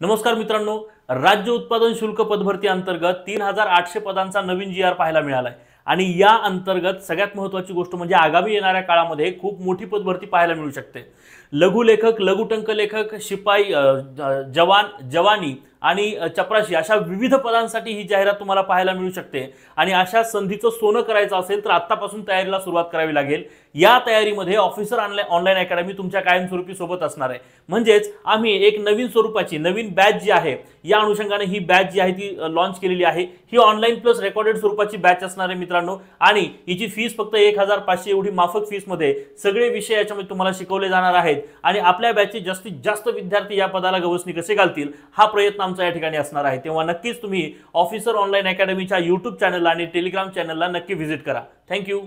नमस्कार मित्रांनो राज्य उत्पादन शुल्क पदभरती अंतर्गत तीन हजार आठशे पदांचा नवीन जी आर पाहायला मिळाला आहे आणि या अंतर्गत सगळ्यात महत्त्वाची गोष्ट म्हणजे आगामी येणाऱ्या काळामध्ये खूप मोठी पदभरती पाहायला मिळू शकते. लघुलेखक लघुटंक लेखक शिपाई जवान जवानी आणि चपराशी अशा विविध पदांसाठी ही जाहिरात तुम्हाला पाहायला मिळू शकते. आणि अशा संधीचं सोनं करायचं असेल तर आत्तापासून तयारीला सुरुवात करावी लागेल. या तयारीमध्ये ऑफिसर ऑनलाईन ऑनलाईन अकॅडमी तुमच्या कायमस्वरूपी सोबत असणार आहे. म्हणजेच आम्ही एक नवीन स्वरूपाची नवीन बॅच जी आहे या अनुषंगाने ही बॅच जी आहे ती लॉन्च केलेली आहे. ही ऑनलाईन प्लस रेकॉर्डेड स्वरूपाची बॅच असणार आहे मित्रांनो. आणि हिची फीस फक्त एक हजार पाचशे एवढी माफक फीसमध्ये सगळे विषय याच्यामध्ये तुम्हाला शिकवले जाणार आहेत. आणि आपल्या बॅचचे जास्तीत जास्त विद्यार्थी या पदाला गवसणी कसे घालतील हा प्रयत्न आमचा या ठिकाणी असणार आहे. तेव्हा नक्कीच तुम्ही ऑफिसर ऑनलाईन अकॅडमीच्या युट्यूब चॅनलला आणि टेलिग्राम चॅनलला नक्की व्हिजिट करा. थँक्यू